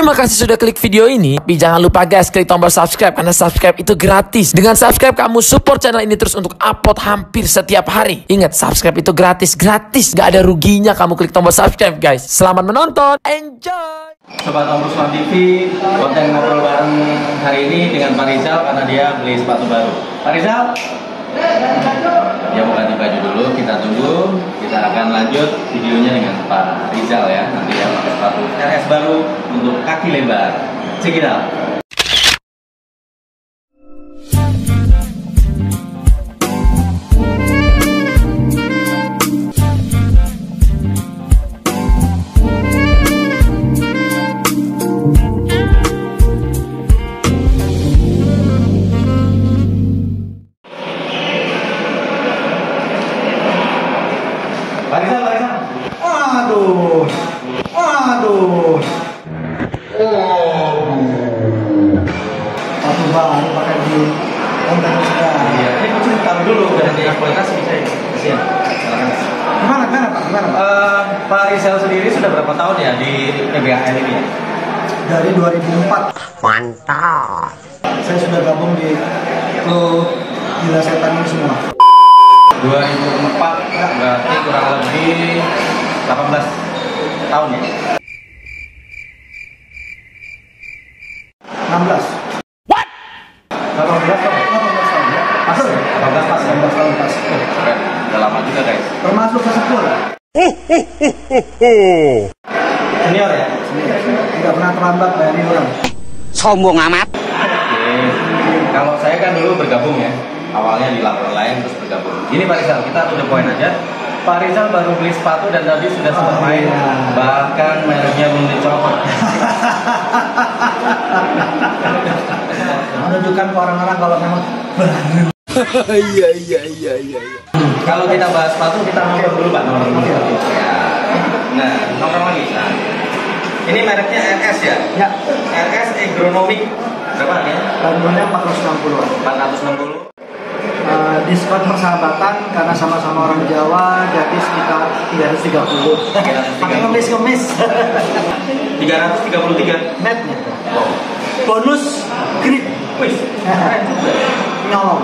Terima kasih sudah klik video ini. Tapi jangan lupa guys, klik tombol subscribe karena subscribe itu gratis. Dengan subscribe kamu support channel ini terus untuk upload hampir setiap hari. Ingat, subscribe itu gratis, gratis. Gak ada ruginya kamu klik tombol subscribe guys. Selamat menonton, enjoy! Sobat Ombudsman TV, konten ngobrol bareng hari ini dengan Pak Rizal karena dia beli sepatu baru. Pak Rizal, ya mau ganti baju dulu, kita tunggu. Kita akan lanjut videonya dengan Pak Rizal ya. Nanti dia pakai sepatu RS baru untuk kaki lebar. Check it out. Waduh. Satu baru pakai di konten sekarang. Iya, ini kucing taruh dulu udah di eksploitasi saya. Kasihan. Gimana, gimana Pak? Gimana Pak? Eh, Pak Rizal sendiri sudah berapa tahun ya di PBHL ini? Dari 2004 Mantap. saya sudah gabung di klub gila setan ini semua. 2004 berarti kurang lebih 18 tahun ya 18 tahun. 18 tahun ya. Masuk. 18 pas 18 tahun pas. keren udah lama juga guys Termasuk ke 10. senior ya Tidak pernah terlambat bayar orang. Sombong amat. Kalau saya kan dulu bergabung ya awalnya di lapangan lain terus bergabung ini Pak Rizal kita to the point aja Pak Rizal baru beli sepatu dan tadi sudah sempat Oh, main iya. bahkan mereknya belum dicopot Menunjukkan ke orang-orang kalau memang kalau kita bahas sepatu kita nongkrong dulu Pak. Nongkrong ya. nah nongkrong lagi nah. ini mereknya RS ya? Ya. RS Agronomic. Berapa harganya? bangunnya 460-an. 460 Eh, diskon persahabatan karena sama-sama orang Jawa jadi sekitar 330 pakai kemis-kemis 333 netnya. Bonus grip Juga. nyolong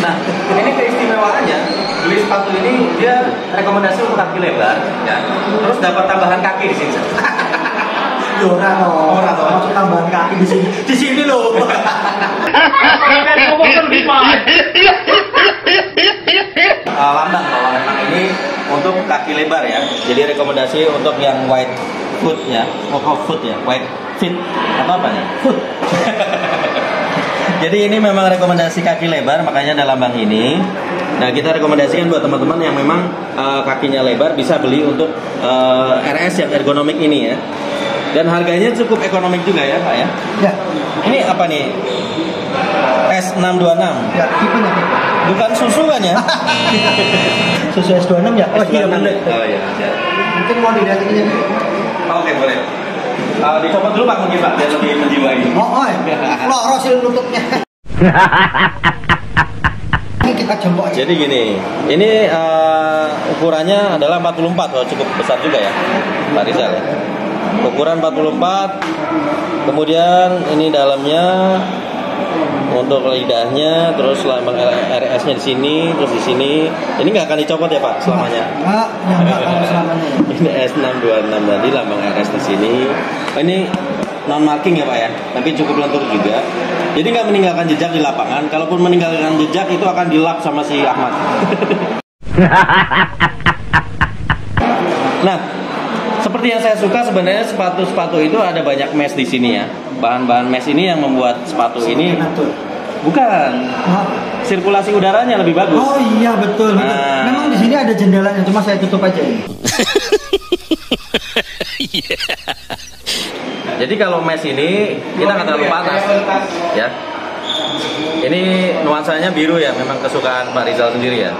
Nah, ini keistimewaannya beli sepatu ini dia rekomendasi untuk kaki lebar, ya. Terus dapat tambahan kaki di sini. Yora loh Ora toh. masuk tambahan kaki di sini di sini loh. Eh, lambang bahwa memang ini untuk kaki lebar ya. Jadi rekomendasi untuk yang white foot ya, oh, oh, foot ya, white fit apa apa nih? Foot. Jadi ini memang rekomendasi kaki lebar, makanya ada lambang ini. Nah kita rekomendasikan buat teman-teman yang memang eh, kakinya lebar bisa beli untuk eh, RS yang ergonomik ini ya. Dan harganya cukup ekonomik juga ya Pak ya. ya Ini apa nih? S626. ya tipenya tipe Bukan susu kan ya? susu S26 ya oh iya bener Oh iya. iya. mungkin mau dilihat ini Oke boleh. Uh, dicopot dulu Pak mungkin Pak biar lebih menjiwai. oh oh loro sih lututnya ini kita jempol Jadi gini, ini uh, ukurannya adalah 44, oh, cukup besar juga ya, Pak Rizal ya. Ukuran 44, kemudian ini dalamnya untuk lidahnya, terus lambang RS-nya di sini, terus di sini. Ini nggak akan dicopot ya Pak selamanya? Enggak, yang enggak kalau selamanya Ini S626 tadi lambang RS di sini. Oh, ini non marking ya Pak ya, tapi cukup lentur juga. Jadi nggak meninggalkan jejak di lapangan. Kalaupun meninggalkan jejak itu akan dilap sama si Ahmad. nah, seperti yang saya suka sebenarnya sepatu-sepatu itu ada banyak mesh di sini ya. Bahan-bahan mesh ini yang membuat sepatu ini Natur. bukan Oh. sirkulasi udaranya lebih bagus. Oh iya betul, betul. Nah. Memang di sini ada jendelanya, cuma saya tutup aja ini. Jadi kalau mes ini kita nggak terlalu panas, ya. Ini nuansanya biru ya, memang kesukaan Pak Rizal sendiri ya.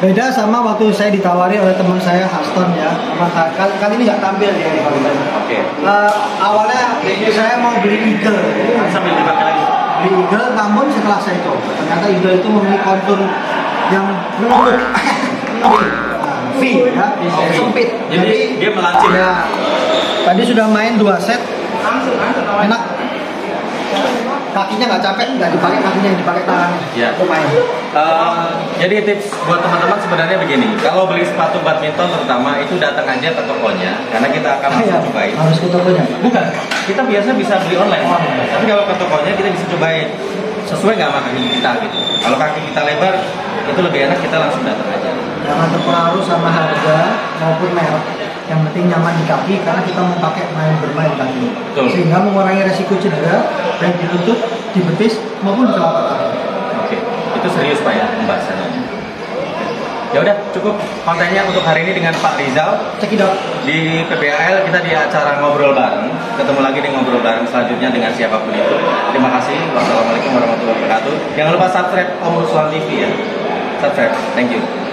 Beda sama waktu saya ditawari oleh teman saya Haston ya, sama kali, kali ini nggak tampil dia di. Oke. Eh, awalnya saya mau beli Eagle, Sambil dipakai lagi. beli Eagle, namun setelah saya coba ternyata Eagle itu memiliki kontur yang Nah, V ya, Oh, sempit. Jadi dia melancip. Ya, Tadi sudah main dua set. Enak. Kakinya nggak capek, nggak dipakai kakinya yang dipakai tangannya. Ya. Untuk Eh, jadi tips buat teman-teman sebenarnya begini, kalau beli sepatu badminton terutama itu datang aja ke tokonya karena kita akan langsung Iya, cobain. harus ke tokonya. Bukan, kita biasa bisa beli online. Tapi kalau ke tokonya kita bisa cobain sesuai nggak sama kaki kita gitu. Kalau kaki kita lebar itu lebih enak kita langsung datang aja. Jangan terpengaruh sama harga maupun merek. Yang penting nyaman di kaki karena kita mau pakai main bermain kaki. Betul. Sehingga mengurangi resiko cedera baik di lutut, di betis maupun di telapak kaki. Itu serius pak ya pembahasannya. Ya udah cukup kontennya untuk hari ini dengan Pak Rizal Cekidot. di PPAL kita di acara ngobrol bareng. Ketemu lagi di ngobrol bareng selanjutnya dengan siapa pun itu. Terima kasih. Wassalamualaikum warahmatullahi wabarakatuh. Jangan lupa subscribe Om Ruslan TV ya. Subscribe. Thank you.